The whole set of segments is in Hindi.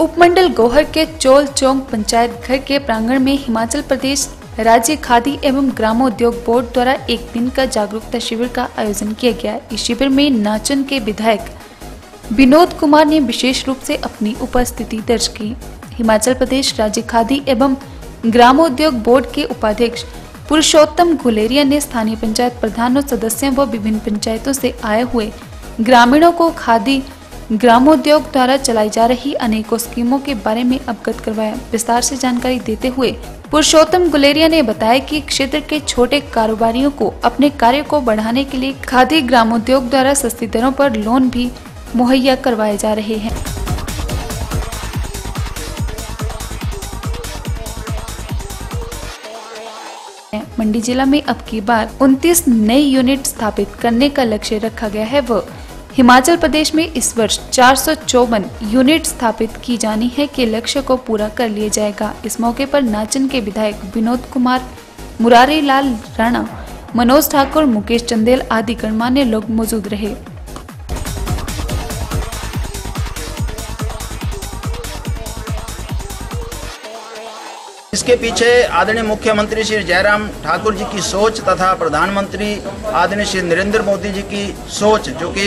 उपमंडल गोहर के चोल चौंग पंचायत घर के प्रांगण में हिमाचल प्रदेश राज्य खादी एवं ग्रामोद्योग बोर्ड द्वारा एक दिन का जागरूकता शिविर का आयोजन किया गया। इस शिविर में नाचन के विधायक विनोद कुमार ने विशेष रूप से अपनी उपस्थिति दर्ज की। हिमाचल प्रदेश राज्य खादी एवं ग्रामोद्योग बोर्ड के उपाध्यक्ष पुरुषोत्तम गुलेरिया ने स्थानीय पंचायत प्रधानों, सदस्यों व विभिन्न पंचायतों से आए हुए ग्रामीणों को खादी ग्रामोद्योग द्वारा चलाई जा रही अनेकों स्कीमों के बारे में अवगत करवाया। विस्तार से जानकारी देते हुए पुरुषोत्तम गुलेरिया ने बताया कि क्षेत्र के छोटे कारोबारियों को अपने कार्य को बढ़ाने के लिए खादी ग्रामोद्योग द्वारा सस्ती दरों पर लोन भी मुहैया करवाए जा रहे हैं। मंडी जिला में अब की बार 29 नए यूनिट स्थापित करने का लक्ष्य रखा गया है व हिमाचल प्रदेश में इस वर्ष चार यूनिट स्थापित की जानी है के लक्ष्य को पूरा कर लिया जाएगा। इस मौके पर नाचन के विधायक विनोद कुमार मुरारी लाल राणा, मनोज ठाकुर, मुकेश चंदेल आदि गणमान्य लोग मौजूद रहे। इसके पीछे आदरणीय मुख्यमंत्री श्री जयराम ठाकुर जी की सोच तथा प्रधानमंत्री आदरणीय श्री नरेंद्र मोदी जी की सोच, जो कि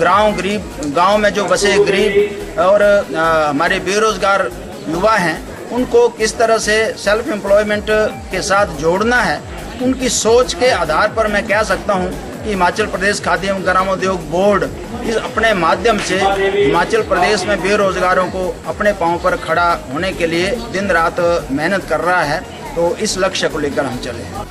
गाँव गरीब, गाँव में जो बसे गरीब और हमारे बेरोजगार युवा हैं, उनको किस तरह से सेल्फ एम्प्लॉयमेंट के साथ जोड़ना है, उनकी सोच के आधार पर मैं कह सकता हूँ कि हिमाचल प्रदेश खाद्य एवं ग्रामोद्योग बोर्ड इस अपने माध्यम से हिमाचल प्रदेश में बेरोजगारों को अपने पाँव पर खड़ा होने के लिए दिन रात मेहनत कर रहा है तो इस लक्ष्य को लेकर हम चले हैं।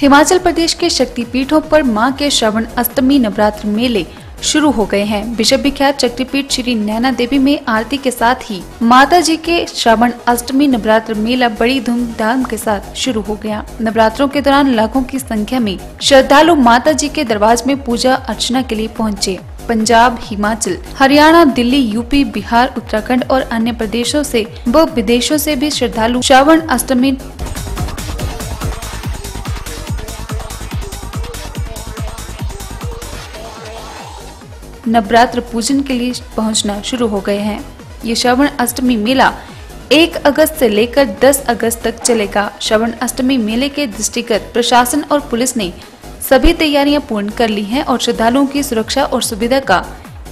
हिमाचल प्रदेश के शक्तिपीठों पर माँ के श्रवण अष्टमी नवरात्र मेले शुरू हो गए हैं। विश्व विख्यात शक्तिपीठ श्री नैना देवी में आरती के साथ ही माता जी के श्रावण अष्टमी नवरात्र मेला बड़ी धूमधाम के साथ शुरू हो गया। नवरात्रों के दौरान लाखों की संख्या में श्रद्धालु माता जी के दरवाजे में पूजा अर्चना के लिए पहुँचे। पंजाब, हिमाचल, हरियाणा, दिल्ली, यूपी, बिहार, उत्तराखंड और अन्य प्रदेशों से व विदेशों से भी श्रद्धालु श्रावण अष्टमी नवरात्र पूजन के लिए पहुँचना शुरू हो गए हैं। ये श्रवण अष्टमी मेला 1 अगस्त से लेकर 10 अगस्त तक चलेगा। श्रवण अष्टमी मेले के दृष्टिगत प्रशासन और पुलिस ने सभी तैयारियाँ पूर्ण कर ली हैं और श्रद्धालुओं की सुरक्षा और सुविधा का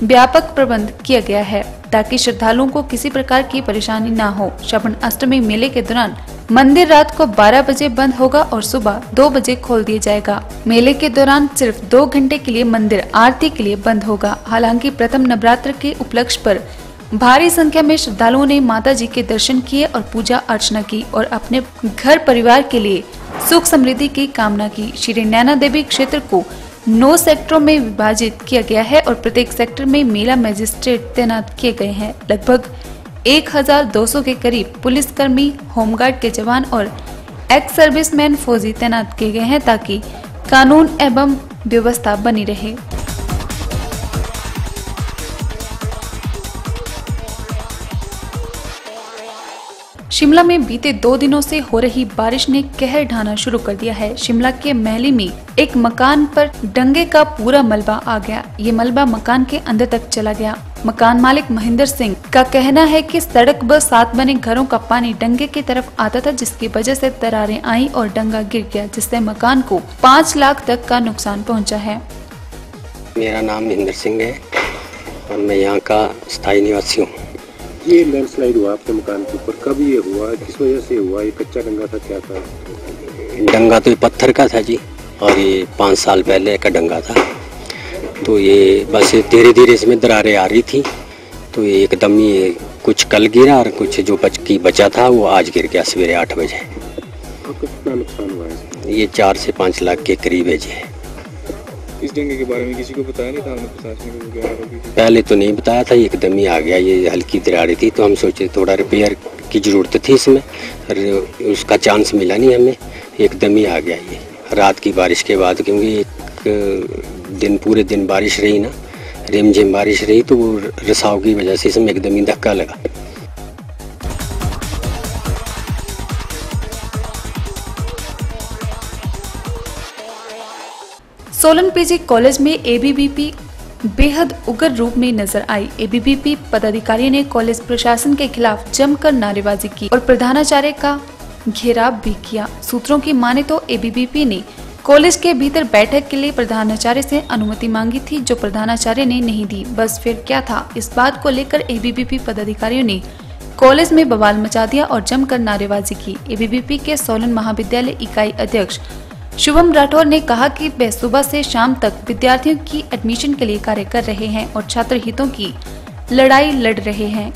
व्यापक प्रबंध किया गया है। ताकि श्रद्धालुओं को किसी प्रकार की परेशानी न हो। श्रवण अष्टमी मेले के दौरान मंदिर रात को 12 बजे बंद होगा और सुबह 2 बजे खोल दिया जाएगा। मेले के दौरान सिर्फ़ दो घंटे के लिए मंदिर आरती के लिए बंद होगा। हालाँकि प्रथम नवरात्र के उपलक्ष्य पर भारी संख्या में श्रद्धालुओं ने माता जी के दर्शन किए और पूजा अर्चना की और अपने घर परिवार के लिए सुख समृद्धि की कामना की। श्री नैना देवी क्षेत्र को नौ सेक्टरों में विभाजित किया गया है और प्रत्येक सेक्टर में मेला मजिस्ट्रेट तैनात किए गए हैं। लगभग 1200 के करीब पुलिसकर्मी, होमगार्ड के जवान और एक्स सर्विसमैन फौजी तैनात किए गए हैं ताकि कानून एवं व्यवस्था बनी रहे। शिमला में बीते दो दिनों से हो रही बारिश ने कहर ढाना शुरू कर दिया है। शिमला के महली में एक मकान पर डंगे का पूरा मलबा आ गया। ये मलबा मकान के अंदर तक चला गया। मकान मालिक महेंद्र सिंह का कहना है कि सड़क व साथ बने घरों का पानी डंगे की तरफ़ आता था, जिसकी वजह से दरारें आई और डंगा गिर गया, जिससे मकान को पाँच लाख तक का नुकसान पहुँचा है। मेरा नाम महेंद्र सिंह है और मैं यहाँ का स्थायी निवासी हूँ। ये लैंडस्लाइड हुआ आपके मकान के ऊपर। कब ये हुआ? किस वजह से हुआ? ये कच्चा डंगा था क्या था? डंगा तो ये पत्थर का था जी और ये पाँच साल पहले का डंगा था। तो ये बस धीरे धीरे इसमें दरारें आ रही थी। तो ये एकदम ये कुछ कल गिरा और कुछ जो बच की बचा था वो आज गिर गया सवेरे आठ बजे। कितना नुकसान हुआ है ये चार से पाँच लाख के करीब है जी। इस डेंगे के बारे में किसी को बताया नहीं था, हमने प्रशासन को पहले तो नहीं बताया था एकदम ही आ गया, ये हल्की दरारें थी तो हम सोचे थोड़ा रिपेयर की ज़रूरत थी इसमें उसका चांस मिला नहीं हमें, एकदम ही आ गया ये। रात की बारिश के बाद, क्योंकि एक दिन, पूरे दिन बारिश रही ना, रिमझिम बारिश रही तो वो रसाव की वजह से इसमें एकदम ही धक्का लगा। सोलन पीजी कॉलेज में एबीवीपी बेहद उग्र रूप में नज़र आई। एबीवीपी पदाधिकारी ने कॉलेज प्रशासन के खिलाफ जमकर नारेबाजी की और प्रधानाचार्य का घेराव भी किया। सूत्रों की माने तो एबीवीपी ने कॉलेज के भीतर बैठक के लिए प्रधानाचार्य से अनुमति मांगी थी, जो प्रधानाचार्य ने नहीं दी। बस फिर क्या था? इस बात को लेकर एबीवीपी पदाधिकारियों ने कॉलेज में बवाल मचा दिया और जमकर नारेबाजी की। एबीवीपी के सोलन महाविद्यालय इकाई अध्यक्ष शुभम राठौर ने कहा कि वे सुबह से शाम तक विद्यार्थियों की एडमिशन के लिए कार्य कर रहे हैं और छात्र हितों की लड़ाई लड़ रहे हैं।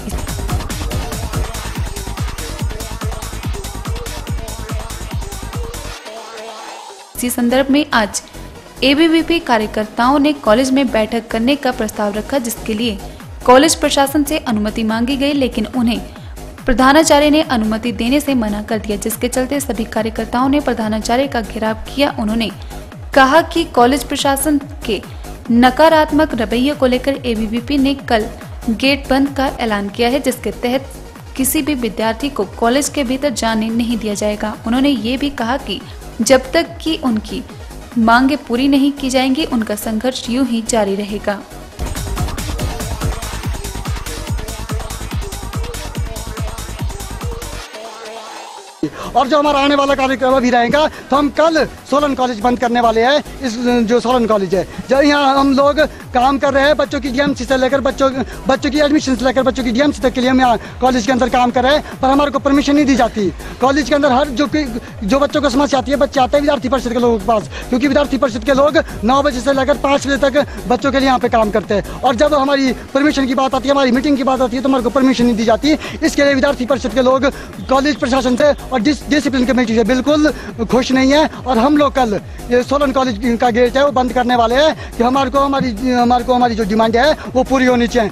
इसी संदर्भ में आज एबीवीपी कार्यकर्ताओं ने कॉलेज में बैठक करने का प्रस्ताव रखा, जिसके लिए कॉलेज प्रशासन से अनुमति मांगी गई, लेकिन उन्हें प्रधानाचार्य ने अनुमति देने से मना कर दिया, जिसके चलते सभी कार्यकर्ताओं ने प्रधानाचार्य का घेराव किया। उन्होंने कहा कि कॉलेज प्रशासन के नकारात्मक रवैये को लेकर एबीवीपी ने कल गेट बंद का ऐलान किया है, जिसके तहत किसी भी विद्यार्थी को कॉलेज के भीतर जाने नहीं दिया जाएगा। उन्होंने ये भी कहा कि जब तक कि उनकी मांगे पूरी नहीं की जाएँगी, उनका संघर्ष यूँ ही जारी रहेगा। और जो हमारा आने वाला कार्यक्रम अभी रहेगा तो हम कल सोलन कॉलेज बंद करने वाले हैं, इस, जो सोलन कॉलेज है। जब यहाँ हम लोग काम कर रहे हैं, बच्चों की डीएमसी से लेकर बच्चों बच्चों की एडमिशन से लेकर बच्चों की डीएमसी तक के लिए हम यहाँ कॉलेज के अंदर काम कर रहे हैं, पर हमारे को परमिशन नहीं दी जाती। कॉलेज के अंदर हर जो जो बच्चों को समस्या आती है, बच्चे आते हैं विद्यार्थी परिषद के लोगों के पास, क्योंकि विद्यार्थी परिषद के लोग नौ बजे से लेकर पाँच बजे तक बच्चों के लिए यहाँ पे काम करते हैं। और जब हमारी परमिशन की बात आती है, हमारी मीटिंग की बात आती है तो हमारे को परमिशन नहीं दी जाती। इसके लिए विद्यार्थी परिषद के लोग कॉलेज प्रशासन से और डिसिप्लिन कमेटी से बिल्कुल खुश नहीं है, और हम लोग कल सोलन कॉलेज का गेट है, वो बंद करने वाले हैं कि हमारे को हमारी, हमारे को हमारी जो डिमांड है, वो पूरी होनी चाहिए।